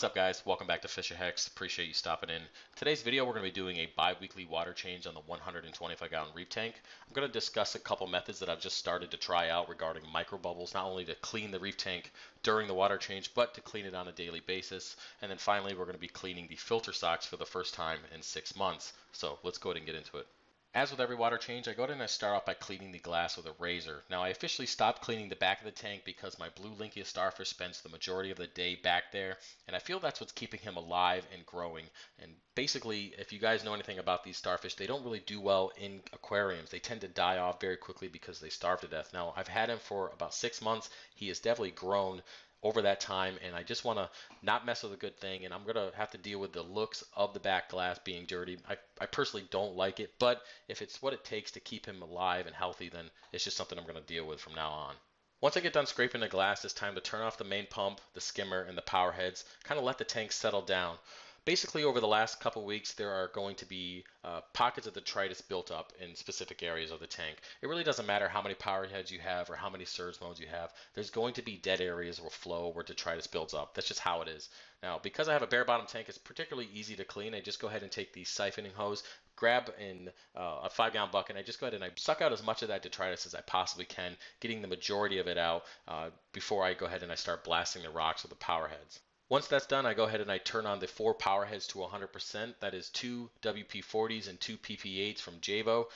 What's up guys? Welcome back to FishOfHex. Appreciate you stopping in. Today's video we're going to be doing a bi-weekly water change on the 125 gallon reef tank. I'm going to discuss a couple methods that I've just started to try out regarding micro bubbles, not only to clean the reef tank during the water change, but to clean it on a daily basis. And then finally we're going to be cleaning the filter socks for the first time in six months. So let's go ahead and get into it. As with every water change, I go ahead and I start off by cleaning the glass with a razor. Now I officially stopped cleaning the back of the tank because my blue Linckia starfish spends the majority of the day back there, and I feel that's what's keeping him alive and growing. And basically, if you guys know anything about these starfish, they don't really do well in aquariums. They tend to die off very quickly because they starve to death. Now I've had him for about six months. He has definitely grown over that time and I just want to not mess with a good thing and I'm going to have to deal with the looks of the back glass being dirty. I, I personally don't like it, but if it's what it takes to keep him alive and healthy, then it's just something I'm going to deal with from now on. Once I get done scraping the glass, it's time to turn off the main pump, the skimmer, and the power heads, kind of let the tank settle down basically over the last couple weeks there are going to be uh, pockets of detritus built up in specific areas of the tank. It really doesn't matter how many power heads you have or how many surge modes you have. There's going to be dead areas or flow where detritus builds up. That's just how it is. Now, because I have a bare bottom tank, it's particularly easy to clean. I just go ahead and take the siphoning hose, grab in uh, a five gallon bucket, and I just go ahead and I suck out as much of that detritus as I possibly can, getting the majority of it out uh, before I go ahead and I start blasting the rocks with the power heads. Once that's done, I go ahead and I turn on the four power heads to 100%. That is two WP-40s and two PP-8s from Jebao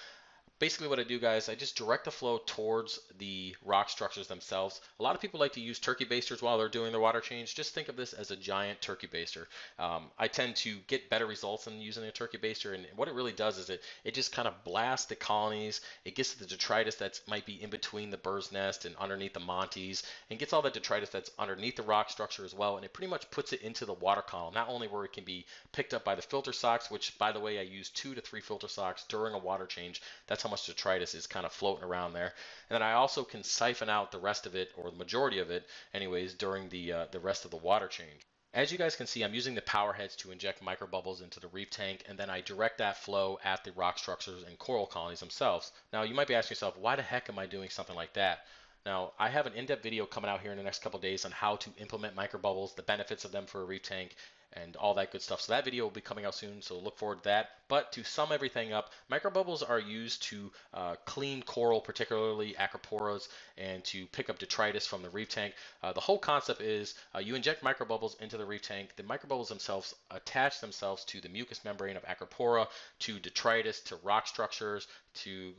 basically what I do guys, I just direct the flow towards the rock structures themselves. A lot of people like to use turkey basters while they're doing their water change. Just think of this as a giant turkey baster. Um, I tend to get better results than using a turkey baster and what it really does is it, it just kind of blasts the colonies. It gets the detritus that might be in between the bird's nest and underneath the montes and gets all that detritus that's underneath the rock structure as well and it pretty much puts it into the water column. Not only where it can be picked up by the filter socks, which by the way I use two to three filter socks during a water change. That's how much detritus is kind of floating around there. And then I also can siphon out the rest of it, or the majority of it anyways, during the, uh, the rest of the water change. As you guys can see, I'm using the power heads to inject microbubbles into the reef tank, and then I direct that flow at the rock structures and coral colonies themselves. Now, you might be asking yourself, why the heck am I doing something like that? Now, I have an in-depth video coming out here in the next couple days on how to implement microbubbles, the benefits of them for a reef tank, and all that good stuff. So that video will be coming out soon, so look forward to that. But to sum everything up, microbubbles are used to uh, clean coral, particularly acroporas, and to pick up detritus from the reef tank. Uh, the whole concept is uh, you inject microbubbles into the reef tank. The microbubbles themselves attach themselves to the mucous membrane of acropora, to detritus, to rock structures, to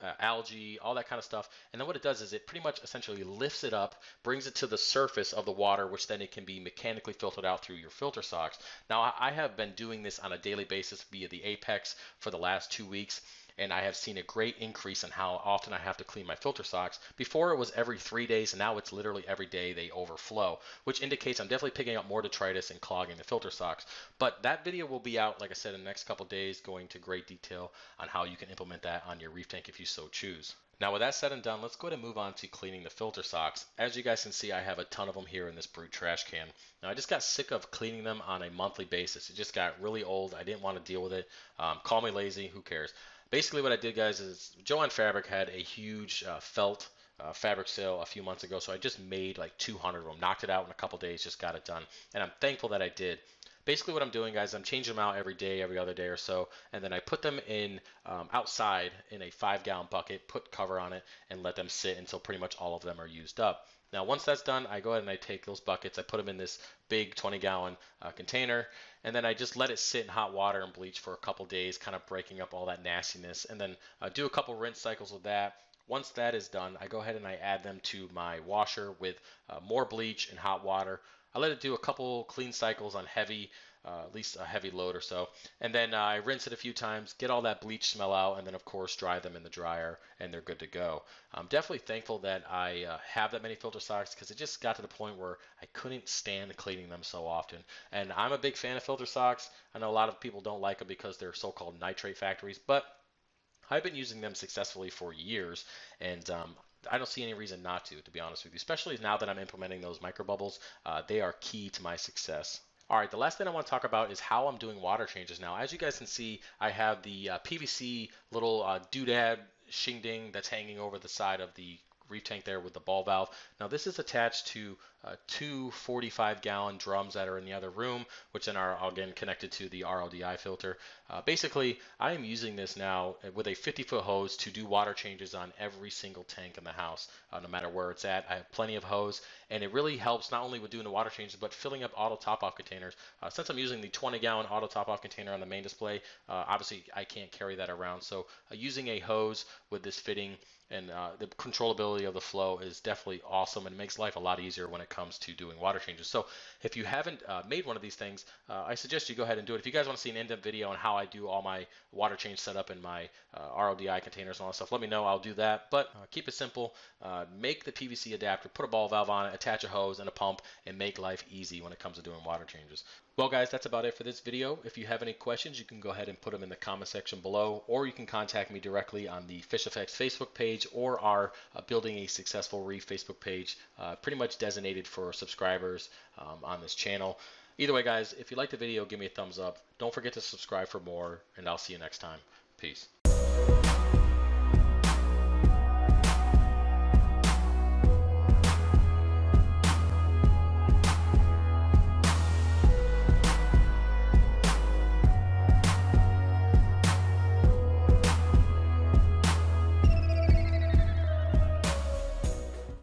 uh, algae, all that kind of stuff. And then what it does is it pretty much essentially lifts it up, brings it to the surface of the water, which then it can be mechanically filtered out through your filter socks. Now, I have been doing this on a daily basis via the Apex for the last two weeks and I have seen a great increase in how often I have to clean my filter socks. Before it was every three days, and now it's literally every day they overflow, which indicates I'm definitely picking up more detritus and clogging the filter socks. But that video will be out, like I said, in the next couple days, going to great detail on how you can implement that on your reef tank if you so choose. Now with that said and done, let's go ahead and move on to cleaning the filter socks. As you guys can see, I have a ton of them here in this brute trash can. Now I just got sick of cleaning them on a monthly basis. It just got really old. I didn't want to deal with it. Um, call me lazy, who cares? Basically what I did, guys, is Jo-Ann Fabric had a huge uh, felt uh, fabric sale a few months ago, so I just made like 200 of them, knocked it out in a couple days, just got it done, and I'm thankful that I did. Basically, what I'm doing, guys, I'm changing them out every day, every other day or so, and then I put them in um, outside in a five-gallon bucket, put cover on it, and let them sit until pretty much all of them are used up. Now, once that's done, I go ahead and I take those buckets, I put them in this big 20 gallon uh, container, and then I just let it sit in hot water and bleach for a couple days, kind of breaking up all that nastiness, and then uh, do a couple rinse cycles with that. Once that is done, I go ahead and I add them to my washer with uh, more bleach and hot water. I let it do a couple clean cycles on heavy uh, at least a heavy load or so. And then uh, I rinse it a few times, get all that bleach smell out, and then of course dry them in the dryer, and they're good to go. I'm definitely thankful that I uh, have that many filter socks because it just got to the point where I couldn't stand cleaning them so often. And I'm a big fan of filter socks. I know a lot of people don't like them because they're so-called nitrate factories, but I've been using them successfully for years, and um, I don't see any reason not to, to be honest with you. Especially now that I'm implementing those micro bubbles, uh, they are key to my success. All right, the last thing I want to talk about is how I'm doing water changes now. As you guys can see, I have the uh, PVC little uh, doodad shingding that's hanging over the side of the reef tank there with the ball valve. Now this is attached to uh, two 45 gallon drums that are in the other room, which then are again connected to the RODI filter. Uh, basically, I am using this now with a 50 foot hose to do water changes on every single tank in the house, uh, no matter where it's at. I have plenty of hose, and it really helps not only with doing the water changes, but filling up auto top off containers. Uh, since I'm using the 20 gallon auto top off container on the main display, uh, obviously I can't carry that around. So uh, using a hose with this fitting and the controllability of the flow is definitely awesome and makes life a lot easier when it comes to doing water changes. So if you haven't uh, made one of these things, uh, I suggest you go ahead and do it. If you guys want to see an in-depth video on how I do all my water change setup in my uh, RODI containers and all that stuff, let me know. I'll do that. But uh, keep it simple. Uh, make the PVC adapter, put a ball valve on it, attach a hose and a pump, and make life easy when it comes to doing water changes. Well, guys, that's about it for this video. If you have any questions, you can go ahead and put them in the comment section below, or you can contact me directly on the FishOfHex Facebook page or our uh, Building a Successful Reef Facebook page, uh, pretty much designated for subscribers um, on this channel. Either way, guys, if you like the video, give me a thumbs up. Don't forget to subscribe for more, and I'll see you next time. Peace.